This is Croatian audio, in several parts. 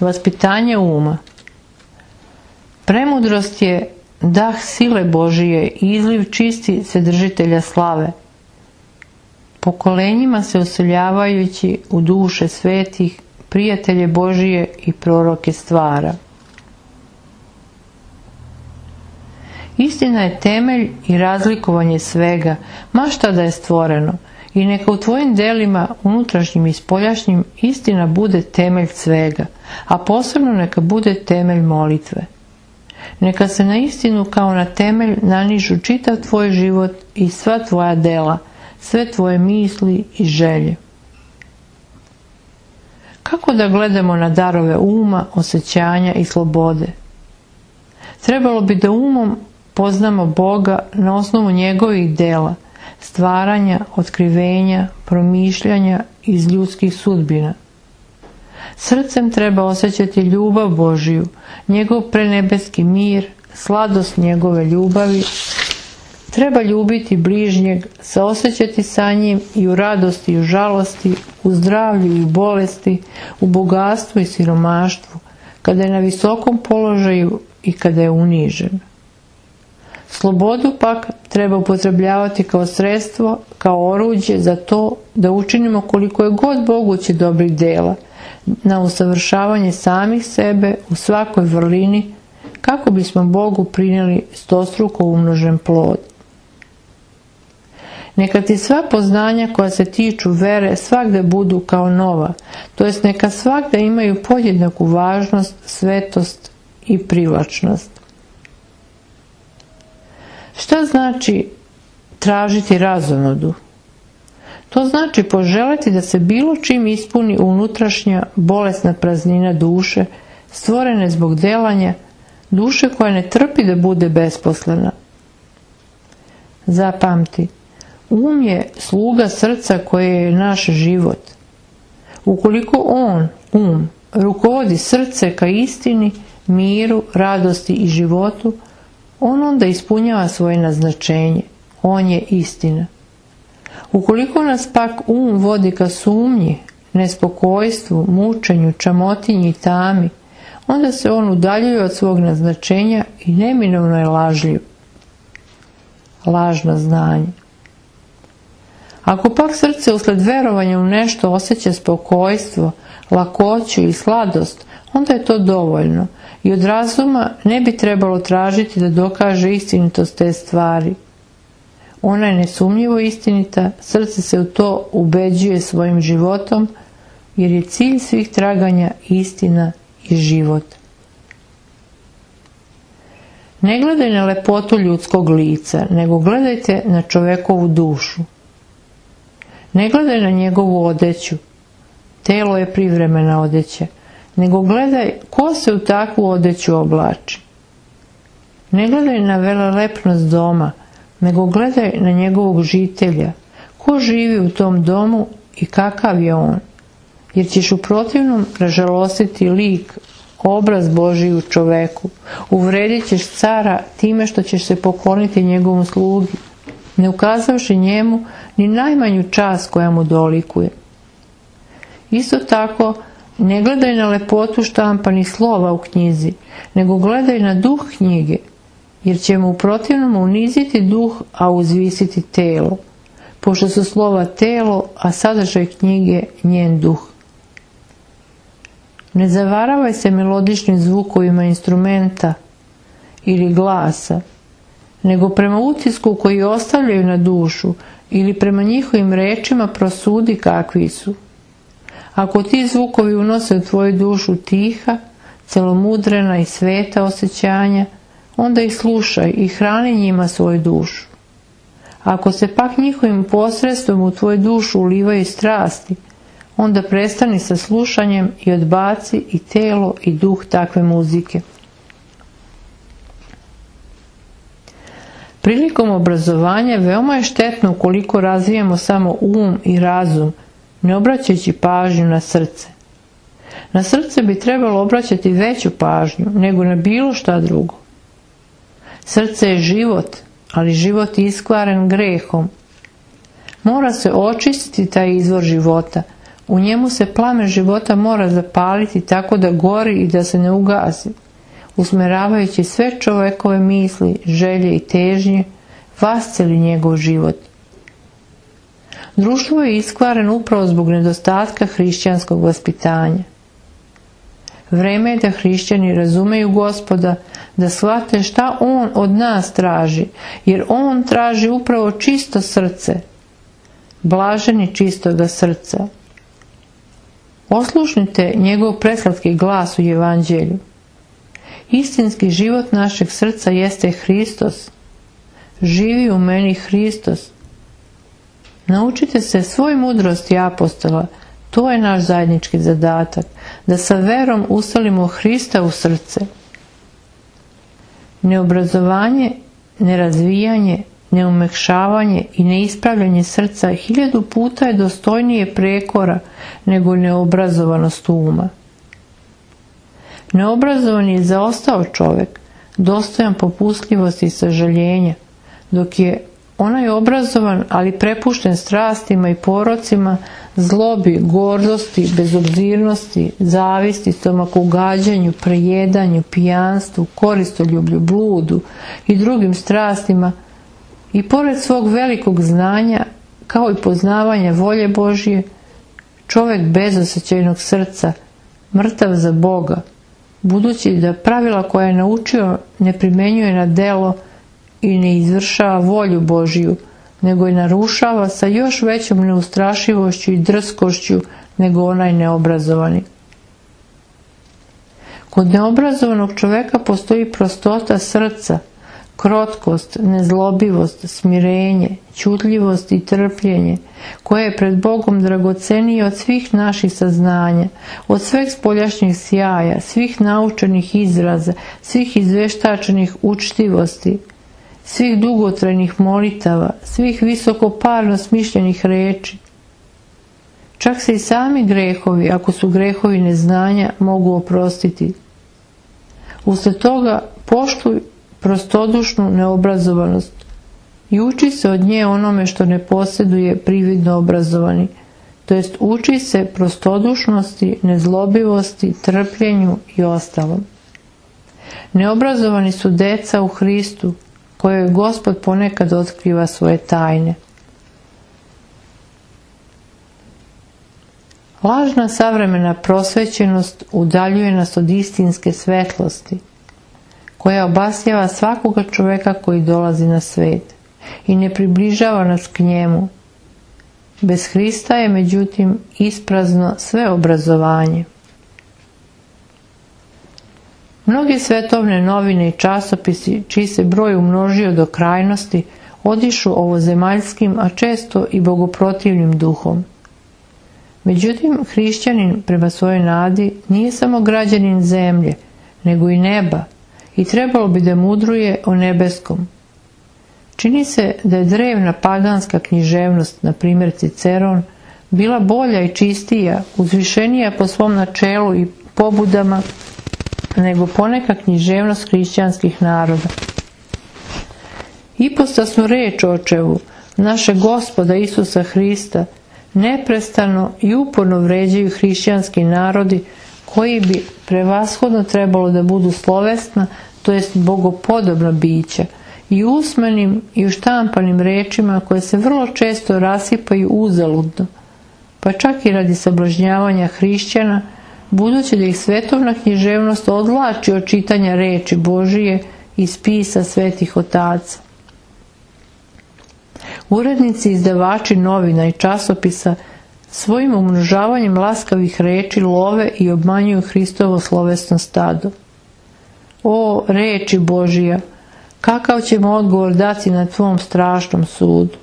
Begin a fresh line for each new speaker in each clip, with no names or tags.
Vaspitanje uma. Premudrost je dah sile Božije i izliv čisti sedržitelja slave. Pokolenjima se useljavajući u duše svetih, prijatelje Božije i proroke stvara. Istina je temelj i razlikovanje svega, ma šta da je stvoreno, i neka u tvojim delima, unutrašnjim i spoljašnjim, istina bude temelj svega, a posebno neka bude temelj molitve. Neka se na istinu kao na temelj nanižu čitav tvoj život i sva tvoja dela, sve tvoje misli i želje. Kako da gledamo na darove uma, osjećanja i slobode? Trebalo bi da umom poznamo Boga na osnovu njegovih dela, stvaranja, otkrivenja, promišljanja iz ljudskih sudbina. Srcem treba osjećati ljubav Božiju, njegov prenebeski mir, sladost njegove ljubavi. Treba ljubiti bližnjeg, saosjećati sa njim i u radosti i u žalosti, u zdravlju i u bolesti, u bogatstvu i siromaštvu, kada je na visokom položaju i kada je unižen. Slobodu pak treba upotrebljavati kao sredstvo, kao oruđe za to da učinimo koliko je god moguće dobrih dela, na usavršavanje samih sebe u svakoj vrlini, kako bismo Bogu prinijeli stostruko umnožen plod. Neka ti sva poznanja koja se tiču vere svakde budu kao nova, to jest neka svakda imaju podjednaku važnost, svetost i privlačnost. Šta znači tražiti razonodu? To znači poželiti da se bilo čim ispuni unutrašnja bolesna praznina duše, stvorene zbog delanja, duše koja ne trpi da bude besposlena. Zapamti, um je sluga srca koje je naš život. Ukoliko on, um, rukovodi srce ka istini, miru, radosti i životu, on onda ispunjava svoje naznačenje. On je istina. Ukoliko nas pak um vodi ka sumnji, nespokojstvu, mučenju, čamotinji i tami, onda se on udaljuje od svog naznačenja i neminovno je lažljiv. Lažno znanje. Ako pak srce usled verovanja u nešto osjeća spokojstvo, lakoću i sladost, onda je to dovoljno i od razuma ne bi trebalo tražiti da dokaže istinitost te stvari. Ona je nesumnjivo istinita, srce se u to ubeđuje svojim životom, jer je cilj svih traganja istina i život. Ne gledaj na lepotu ljudskog lica, nego gledajte na čovekovu dušu. Ne gledaj na njegovu odeću. Telo je privremena odeća nego gledaj ko se u takvu odeću oblači. Ne gledaj na velelepnost doma, nego gledaj na njegovog žitelja, ko živi u tom domu i kakav je on, jer ćeš u protivnom ražalostiti lik, obraz Božiji u čoveku, uvredit ćeš cara time što ćeš se pokloniti njegovom slugi, ne ukazavši njemu ni najmanju čast koja mu dolikuje. Isto tako, ne gledaj na lepotu štampanih slova u knjizi, nego gledaj na duh knjige, jer će mu protivnom uniziti duh, a uzvisiti telo, pošto su slova telo, a sadržaj knjige njen duh. Ne zavaravaj se melodičnim zvukovima instrumenta ili glasa, nego prema utisku koji ostavljaju na dušu ili prema njihovim rečima prosudi kakvi su. Ako ti zvukovi unose u tvoju dušu tiha, celomudrena i sveta osjećanja, onda ih slušaj i hrani njima svoju dušu. Ako se pak njihovim posredstvom u tvoju dušu ulivaju strasti, onda prestani sa slušanjem i odbaci i telo i duh takve muzike. Prilikom obrazovanja veoma je štetno ukoliko razvijamo samo um i razum, ne obraćajući pažnju na srce. Na srce bi trebalo obraćati veću pažnju nego na bilo šta drugo. Srce je život, ali život je iskvaren grehom. Mora se očistiti taj izvor života, U njemu se plame života mora zapaliti tako da gori i da se ne ugasi, usmeravajući sve čovekove misli, želje i težnje, vasceli njegov život. Društvo je iskvaren upravo zbog nedostatka hrišćanskog vaspitanja. Vreme je da hrišćani razumeju gospoda, da shvate šta on od nas traži, jer on traži upravo čisto srce, blaženi čistoga srca. Oslušnite njegov preslatki glas u evanđelju. Istinski život našeg srca jeste Hristos. Živi u meni Hristos. Naučite se svoj mudrosti apostola, to je naš zajednički zadatak, da sa verom usalimo Hrista u srce. Neobrazovanje, nerazvijanje, neumekšavanje i neispravljanje srca hiljadu puta je dostojnije prekora nego neobrazovanost uma. Neobrazovan je zaostao čovjek, dostojan popustljivosti i sažaljenja, dok je onaj obrazovan, ali prepušten strastima i porocima, zlobi, gordosti, bezobzirnosti, zavisti, stomakugađanju, prejedanju, pijanstvu, koristoljublju, bludu i drugim strastima, i pored svog velikog znanja, kao i poznavanja volje Božje, čovjek bez osjećajnog srca, mrtav za Boga, budući da pravila koja je naučio ne primenjuje na delo i ne izvršava volju Božiju, nego je narušava sa još većom neustrašivošću i drskošću nego onaj neobrazovani. Kod neobrazovanog čoveka postoji prostota srca, krotkost, nezlobivost, smirenje, čutljivost i trpljenje, koje je pred Bogom dragocenije od svih naših saznanja, od sveg spoljašnjih sjaja, svih naučenih izraza, svih izveštačenih učtivosti, svih dugotrajnih molitava, svih visokoparno smišljenih reči. Čak se i sami grehovi, ako su grehovi neznanja, mogu oprostiti. Usled toga poštuj prostodušnu neobrazovanost i uči se od nje onome što ne posjeduje prividno obrazovani, to jest uči se prostodušnosti, nezlobivosti, trpljenju i ostalom. Neobrazovani su deca u Hristu, kojoj Gospod ponekad otkriva svoje tajne. Lažna savremena prosvećenost udaljuje nas od istinske svetlosti, koja obasjava svakoga čoveka koji dolazi na svet i ne približava nas k njemu. Bez Hrista je međutim isprazno sve obrazovanje. Mnoge svetovne novine i časopisi, čiji se broj umnožio do krajnosti, odišu ovozemaljskim, a često i bogoprotivnim duhom. Međutim, hrišćanin prema svojoj nadi nije samo građanin zemlje, nego i neba i trebalo bi da mudruje o nebeskom. Čini se da je drevna paganska književnost, na primjer Ciceron, bila bolja i čistija, uzvišenija po svom načelu i pobudama nego poneka književnost hrišćanskih naroda. Ipostasnu reč očevu, naše gospoda Isusa Hrista, neprestano i uporno vređaju hrišćanski narodi koji bi prevashodno trebalo da budu slovesna, to jest bogopodobna bića, i usmenim i uštampanim rečima koje se vrlo često rasipaju uzaludno, pa čak i radi sablažnjavanja hrišćana, budući da ih svetovna književnost odlači od čitanja reči Božije i spisa svetih otaca. Urednici izdavači novina i časopisa svojim umnožavanjem laskavih reči love i obmanjuju Hristovo slovesno stado. O, reči Božija, kakav ćemo odgovor dati na tvom strašnom sudu?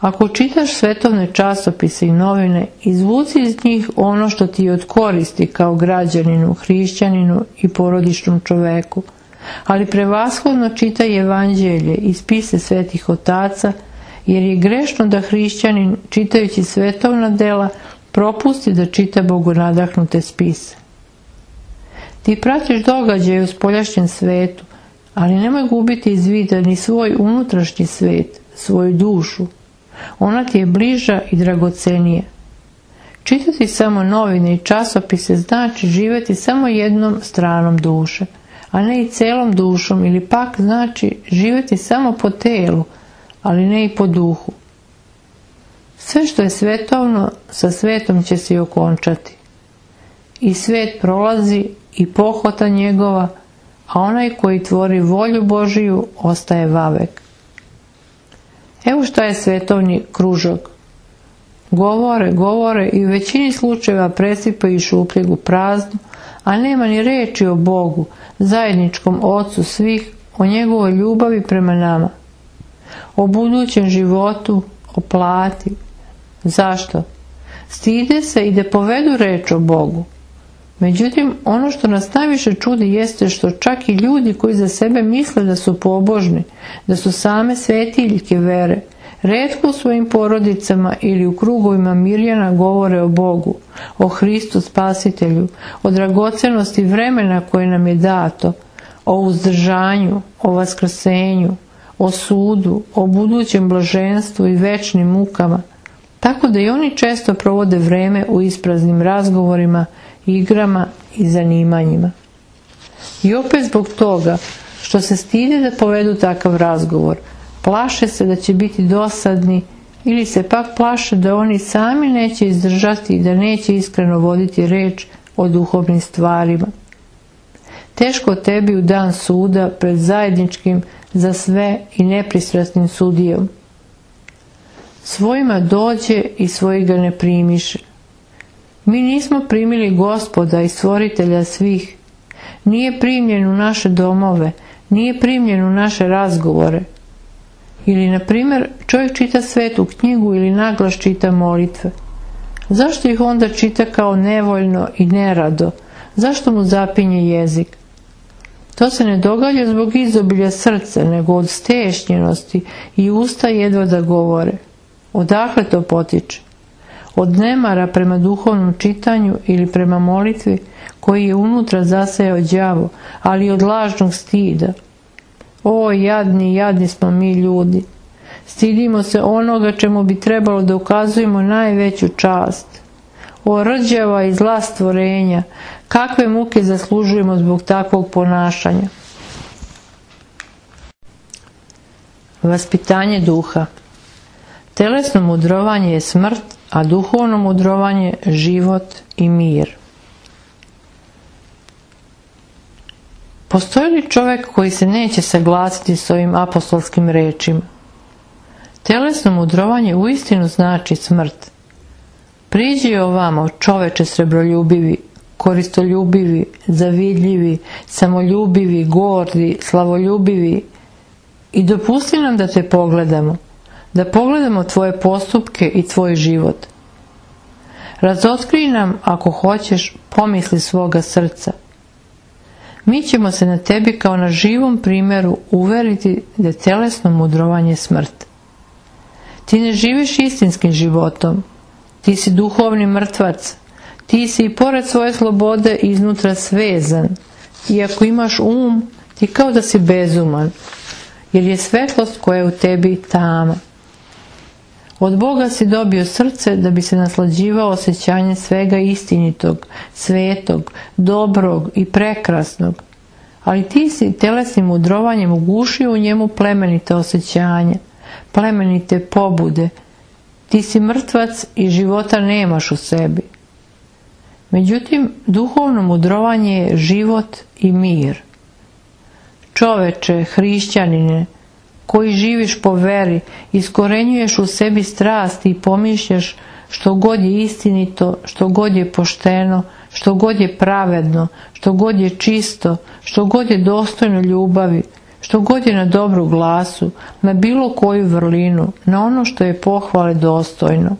Ako čitaš svetovne časopise i novine, izvuci iz njih ono što ti od koristi kao građaninu, hrišćaninu i porodičnom čoveku, ali prevashodno čitaj evanđelje i spise svetih otaca, jer je grešno da hrišćanin, čitajući svetovna dela, propusti da čita bogonadahnute spise. Ti pratiš događaje u spoljašnjem svetu, ali nemoj gubiti iz vida ni svoj unutrašnji svet, svoju dušu, ona ti je bliža i dragocenija. Čitati samo novine i časopise znači živjeti samo jednom stranom duše, a ne i celom dušom ili pak znači živjeti samo po telu, ali ne i po duhu. Sve što je svetovno, sa svetom će se i okončati. I svet prolazi i pohota njegova, a onaj koji tvori volju Božiju ostaje vavek. Evo što je svetovni kružok. Govore, govore i u većini slučajeva presipaju šupljeg u praznu, a nema ni reči o Bogu, zajedničkom Ocu svih, o njegovoj ljubavi prema nama. O budućem životu, o plati. Zašto? Stide se i da povedu reč o Bogu. Međutim, ono što nas najviše čudi jeste što čak i ljudi koji za sebe misle da su pobožni, da su same svetiljke vere, redko u svojim porodicama ili u krugovima Mirjana govore o Bogu, o Hristu spasitelju, o dragocenosti vremena koje nam je dato, o uzdržanju, o vaskrsenju, o sudu, o budućem blaženstvu i večnim mukama, tako da i oni često provode vreme u ispraznim razgovorima igrama i zanimanjima. I opet zbog toga što se stide da povedu takav razgovor, plaše se da će biti dosadni ili se pak plaše da oni sami neće izdržati i da neće iskreno voditi reč o duhovnim stvarima. Teško tebi u dan suda pred zajedničkim za sve i nepristrasnim sudijom. Svojima dođe i svoji ga ne primiše. Mi nismo primili gospoda i stvoritelja svih. Nije primljen u naše domove, nije primljen u naše razgovore. Ili, na primjer, čovjek čita svetu knjigu ili naglas čita molitve. Zašto ih onda čita kao nevoljno i nerado? Zašto mu zapinje jezik? To se ne događa zbog izobilja srca, nego od stešnjenosti i usta jedva da govore. Odakle to potiče? Od nemara prema duhovnom čitanju ili prema molitvi koji je unutra zasejao đavo, ali od lažnog stida. O, jadni, jadni smo mi ljudi. Stidimo se onoga čemu bi trebalo da ukazujemo najveću čast. O rđava i zla stvorenja, kakve muke zaslužujemo zbog takvog ponašanja. Vaspitanje duha Telesno mudrovanje je smrt, a duhovno mudrovanje život i mir. Postoji li čovjek koji se neće saglasiti s ovim apostolskim rečima? Telesno mudrovanje uistinu znači smrt. Priđi ovamo čoveče srebroljubivi, koristoljubivi, zavidljivi, samoljubivi, gordi, slavoljubivi i dopusti nam da te pogledamo – da pogledamo tvoje postupke i tvoj život. Razotkrij nam, ako hoćeš, pomisli svoga srca. Mi ćemo se na tebi kao na živom primjeru uveriti da je telesno mudrovanje smrt. Ti ne živiš istinskim životom, ti si duhovni mrtvac, ti si i pored svoje slobode iznutra svezan, i ako imaš um, ti kao da si bezuman, jer je svetlost koja je u tebi tama. Od Boga si dobio srce da bi se naslađivao osjećanje svega istinitog, svetog, dobrog i prekrasnog. Ali ti si telesnim mudrovanjem ugušio u njemu plemenite osjećanja, plemenite pobude. Ti si mrtvac i života nemaš u sebi. Međutim, duhovno mudrovanje je život i mir. Čoveče, hrišćanine, koji živiš po veri, iskorenjuješ u sebi strasti i pomišljaš što god je istinito, što god je pošteno, što god je pravedno, što god je čisto, što god je dostojno ljubavi, što god je na dobru glasu, na bilo koju vrlinu, na ono što je pohvale dostojno.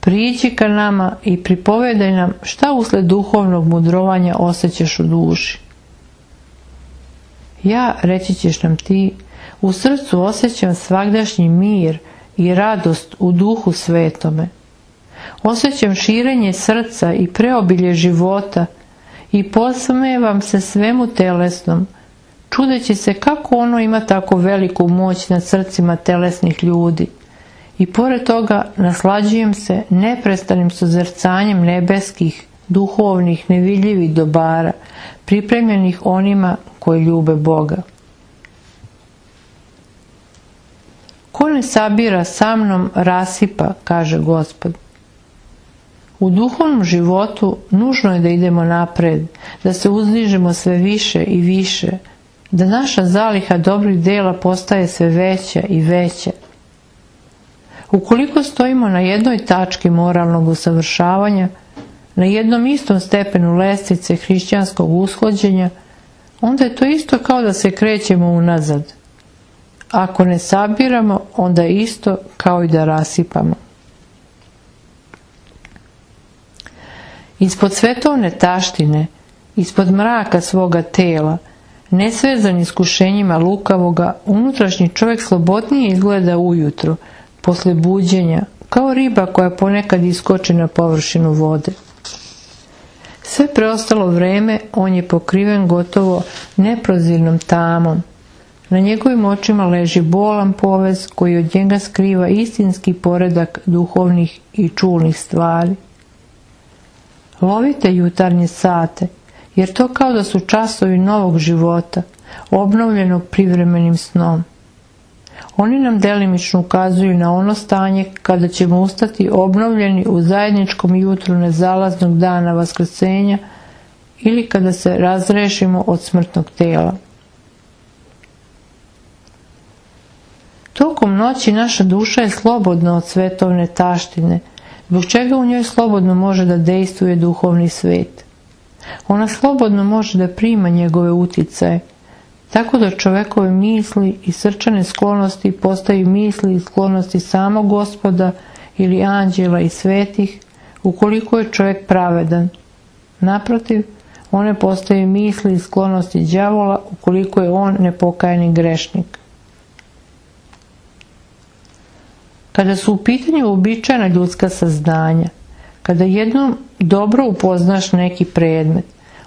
Priđi ka nama i pripovedaj nam šta usled duhovnog mudrovanja osjećaš u duši. Ja, reći ćeš nam ti, u srcu osjećam svagdašnji mir i radost u duhu svetome. Osjećam širenje srca i preobilje života i posmevam se svemu telesnom, čudeći se kako ono ima tako veliku moć nad srcima telesnih ljudi i pored toga naslađujem se neprestanim suzrcanjem nebeskih, duhovnih, nevidljivih dobara, pripremljenih onima koji ljube Boga. Ko ne sabira sa mnom rasipa, kaže gospod. U duhovnom životu nužno je da idemo napred, da se uzdižemo sve više i više, da naša zaliha dobrih dela postaje sve veća i veća. Ukoliko stojimo na jednoj tački moralnog usavršavanja, na jednom istom stepenu lestvice hrišćanskog ushođenja, onda je to isto kao da se krećemo unazad. Ako ne sabiramo, onda isto kao i da rasipamo. Ispod svetovne taštine, ispod mraka svoga tela, nesvezan iskušenjima lukavoga, unutrašnji čovjek slobodnije izgleda ujutro, posle buđenja, kao riba koja ponekad iskoči na površinu vode. Sve preostalo vreme on je pokriven gotovo neprozirnom tamom. Na njegovim očima leži bolan povez koji od njega skriva istinski poredak duhovnih i čulnih stvari. Lovite jutarnje sate, jer to kao da su časovi novog života, obnovljenog privremenim snom. Oni nam delimično ukazuju na ono stanje kada ćemo ustati obnovljeni u zajedničkom jutru nezalaznog dana vaskrsenja ili kada se razrešimo od smrtnog tela. Tokom noći naša duša je slobodna od svetovne taštine, zbog čega u njoj slobodno može da dejstvuje duhovni svet. Ona slobodno može da prima njegove uticaje, tako da čovekove misli i srčane sklonosti postaju misli i sklonosti samog gospoda ili anđela i svetih, ukoliko je čovjek pravedan. Naprotiv, one postaju misli i sklonosti đavola ukoliko je on nepokajni grešnik. Kada su u pitanju uobičajena ljudska saznanja, kada jednom dobro upoznaš neki predmet,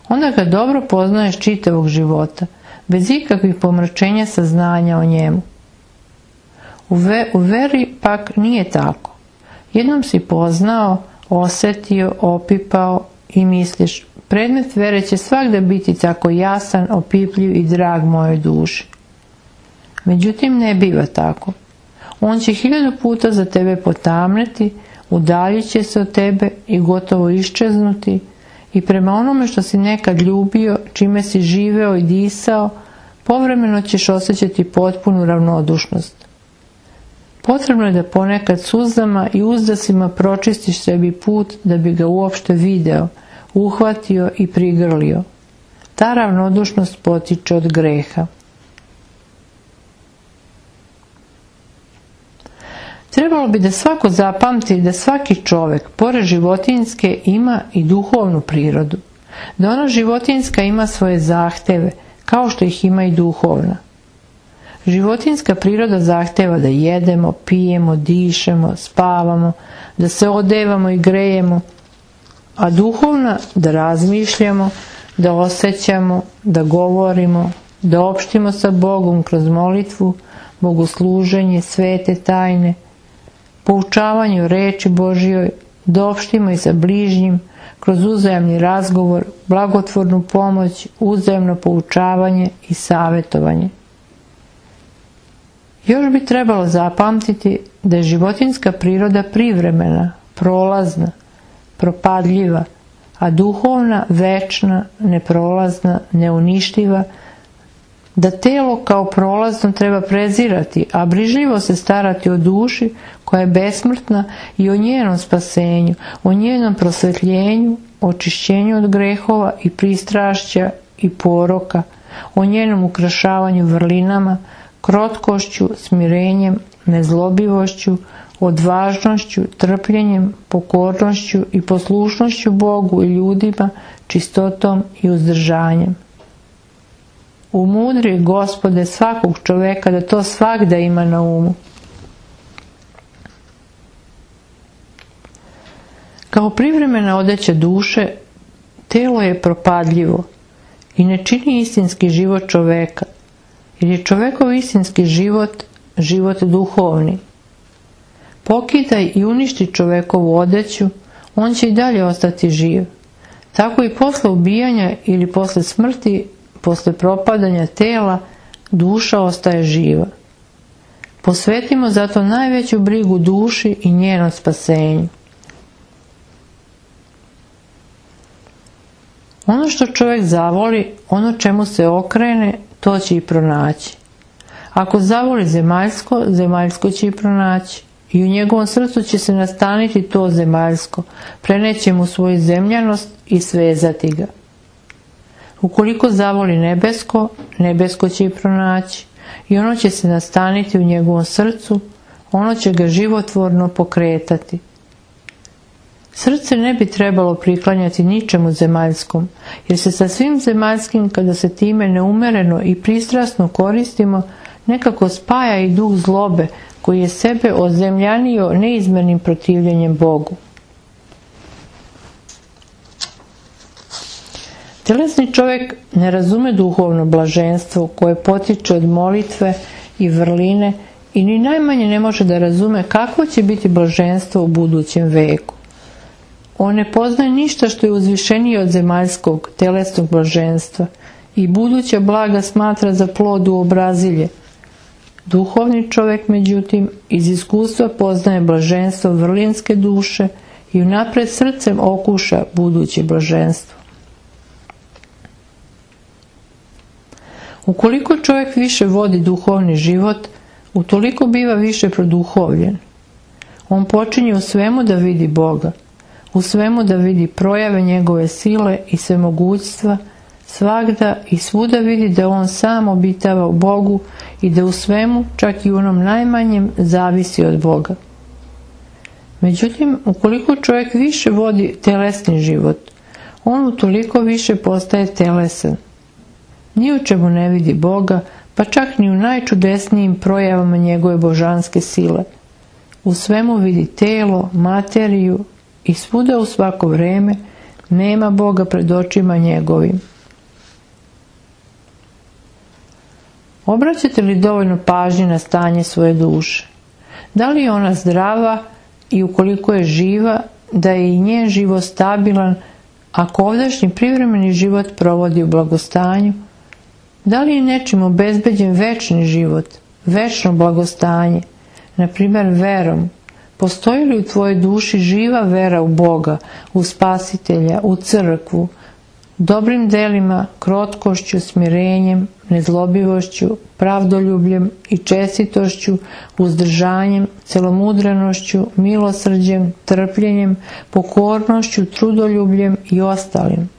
onda ga dobro poznaješ čitavog života – bez ikakvih pomračenja saznanja o njemu. U, ve, u veri pak nije tako. Jednom si poznao, osetio, opipao i misliš, predmet vere će svakda biti tako jasan, opipljiv i drag mojoj duši. Međutim, ne biva tako. On će hiljadu puta za tebe potamneti, udaljit će se od tebe i gotovo iščeznuti, i prema onome što si nekad ljubio, čime si živeo i disao, povremeno ćeš osjećati potpunu ravnodušnost. Potrebno je da ponekad suzama i uzdasima pročistiš sebi put da bi ga uopšte video, uhvatio i prigrlio. Ta ravnodušnost potiče od greha. Trebalo bi da svako zapamti da svaki čovek, pored životinske, ima i duhovnu prirodu. Da ona životinska ima svoje zahteve, kao što ih ima i duhovna. Životinska priroda zahteva da jedemo, pijemo, dišemo, spavamo, da se odevamo i grejemo, a duhovna da razmišljamo, da osjećamo, da govorimo, da opštimo sa Bogom kroz molitvu, bogosluženje, svete tajne, poučavanju reči Božjoj, opštimo i sa bližnjim, kroz uzajemni razgovor, blagotvornu pomoć, uzajemno poučavanje i savjetovanje. Još bi trebalo zapamtiti da je životinska priroda privremena, prolazna, propadljiva, a duhovna, večna, neprolazna, neuništiva, da telo kao prolazno treba prezirati, a brižljivo se starati o duši koja je besmrtna i o njenom spasenju, o njenom prosvetljenju, očišćenju od grehova i pristrašća i poroka, o njenom ukrašavanju vrlinama, krotkošću, smirenjem, nezlobivošću, odvažnošću, trpljenjem, pokornošću i poslušnošću Bogu i ljudima, čistotom i uzdržanjem. Umudri gospode svakog čoveka da to svakda ima na umu. Kao privremena odeća duše, telo je propadljivo i ne čini istinski život čoveka, jer je čovekov istinski život život duhovni. pokidaj i uništi čovekovu odeću, on će i dalje ostati živ. Tako i posle ubijanja ili posle smrti, posle propadanja tela, duša ostaje živa. Posvetimo zato najveću brigu duši i njenom spasenju. Ono što čovjek zavoli, ono čemu se okrene, to će i pronaći. Ako zavoli zemaljsko, zemaljsko će i pronaći. I u njegovom srcu će se nastaniti to zemaljsko, preneće mu svoju zemljanost i svezati ga. Ukoliko zavoli nebesko, nebesko će i pronaći i ono će se nastaniti u njegovom srcu, ono će ga životvorno pokretati. Srce ne bi trebalo priklanjati ničemu zemaljskom, jer se sa svim zemaljskim, kada se time neumereno i pristrasno koristimo, nekako spaja i duh zlobe, koji je sebe ozemljanio neizmernim protivljenjem Bogu. Telesni čovjek ne razume duhovno blaženstvo koje potiče od molitve i vrline i ni najmanje ne može da razume kakvo će biti blaženstvo u budućem veku. On ne poznaje ništa što je uzvišenije od zemaljskog telesnog blaženstva i buduća blaga smatra za plod u obrazilje. Duhovni čovjek, međutim, iz iskustva poznaje blaženstvo vrlinske duše i unapred srcem okuša buduće blaženstvo. Ukoliko čovjek više vodi duhovni život, utoliko biva više produhovljen. On počinje u svemu da vidi Boga, u svemu da vidi projave njegove sile i svemogućstva, svagda i svuda vidi da on sam obitava u Bogu i da u svemu, čak i u onom najmanjem, zavisi od Boga. Međutim, ukoliko čovjek više vodi telesni život, on utoliko više postaje telesan, ni u čemu ne vidi Boga, pa čak ni u najčudesnijim projavama njegove božanske sile. U svemu vidi telo, materiju i svuda u svako vreme nema Boga pred očima njegovim. Obraćate li dovoljno pažnje na stanje svoje duše? Da li je ona zdrava i ukoliko je živa, da je i njen život stabilan, ako ovdašnji privremeni život provodi u blagostanju, da li je nečim obezbeđen večni život, večno blagostanje, na primjer verom? Postoji li u tvojoj duši živa vera u Boga, u spasitelja, u crkvu, dobrim delima, krotkošću, smirenjem, nezlobivošću, pravdoljubljem i čestitošću, uzdržanjem, celomudrenošću, milosrđem, trpljenjem, pokornošću, trudoljubljem i ostalim.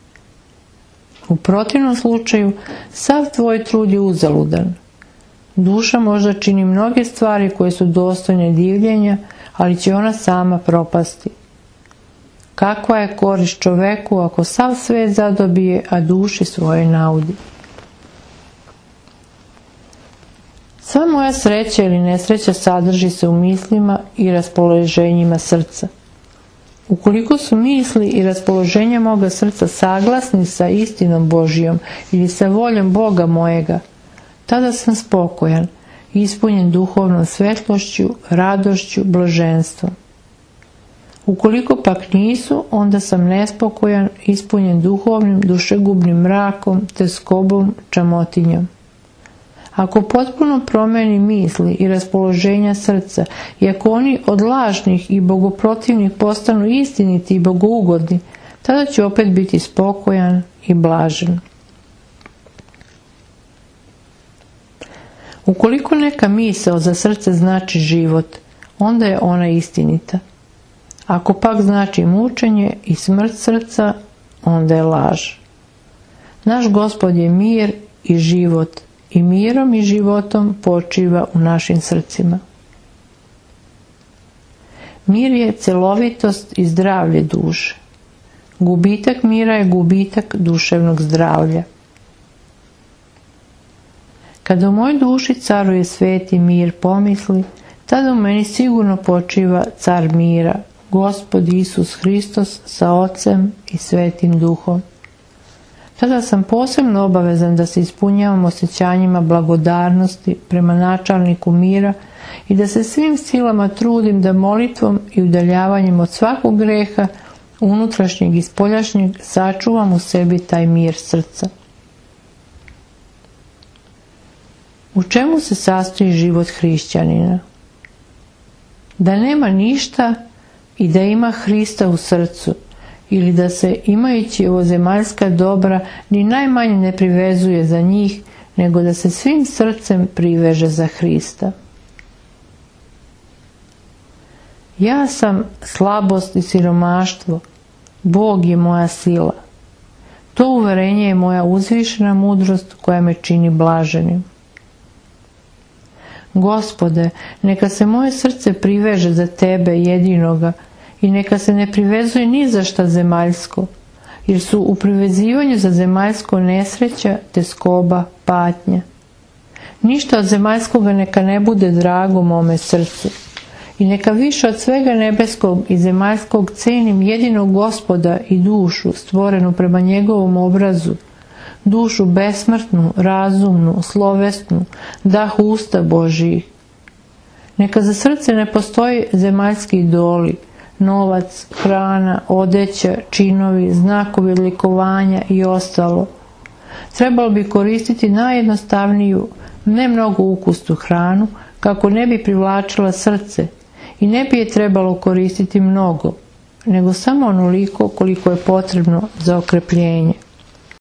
U protivnom slučaju, sav tvoj trud je uzaludan. Duša možda čini mnoge stvari koje su dostojne divljenja, ali će ona sama propasti. Kakva je korist čoveku ako sav svet zadobije, a duši svoje naudi? Sva moja sreća ili nesreća sadrži se u mislima i raspoloženjima srca. Ukoliko su misli i raspoloženja moga srca saglasni sa istinom Božijom ili sa voljom Boga mojega, tada sam spokojan, ispunjen duhovnom svetlošću, radošću, blaženstvom. Ukoliko pak nisu, onda sam nespokojan, ispunjen duhovnim, dušegubnim mrakom, te skobom, čamotinjom. Ako potpuno promeni misli i raspoloženja srca i ako oni od lažnih i bogoprotivnih postanu istiniti i bogougodni, tada ću opet biti spokojan i blažen. Ukoliko neka misao za srce znači život, onda je ona istinita. Ako pak znači mučenje i smrt srca, onda je laž. Naš gospod je mir i život i mirom i životom počiva u našim srcima. Mir je celovitost i zdravlje duše. Gubitak mira je gubitak duševnog zdravlja. Kada u mojoj duši caruje sveti mir pomisli, tada u meni sigurno počiva car mira, gospod Isus Hristos sa Ocem i Svetim Duhom. Tada sam posebno obavezan da se ispunjavam osjećanjima blagodarnosti prema načalniku mira i da se svim silama trudim da molitvom i udaljavanjem od svakog greha, unutrašnjeg i spoljašnjeg, sačuvam u sebi taj mir srca. U čemu se sastoji život hrišćanina? Da nema ništa i da ima Hrista u srcu ili da se imajući ovo zemaljska dobra ni najmanje ne privezuje za njih nego da se svim srcem priveže za Hrista. Ja sam slabost i siromaštvo, Bog je moja sila. To uverenje je moja uzvišena mudrost koja me čini blaženim. Gospode, neka se moje srce priveže za Tebe jedinoga i neka se ne privezuje ni za šta zemaljsko, jer su u privezivanju za zemaljsko nesreća, teskoba, patnja. Ništa od zemaljskoga neka ne bude drago mome srcu i neka više od svega nebeskog i zemaljskog cenim jedinog gospoda i dušu stvorenu prema njegovom obrazu, dušu besmrtnu, razumnu, slovesnu, dah usta Božijih. Neka za srce ne postoji zemaljski idoli, novac, hrana, odeća, činovi, znakovi odlikovanja i ostalo. Trebalo bi koristiti najjednostavniju, ne mnogo ukustu hranu, kako ne bi privlačila srce i ne bi je trebalo koristiti mnogo, nego samo onoliko koliko je potrebno za okrepljenje.